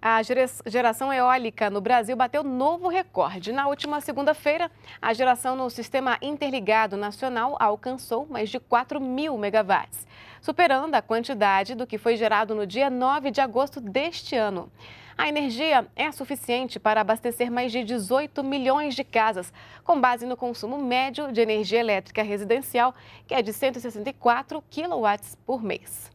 A geração eólica no Brasil bateu novo recorde. Na última segunda-feira, a geração no Sistema Interligado Nacional alcançou mais de 4 mil megawatts, superando a quantidade do que foi gerado no dia 9 de agosto deste ano. A energia é suficiente para abastecer mais de 18 milhões de casas, com base no consumo médio de energia elétrica residencial, que é de 164 kW por mês.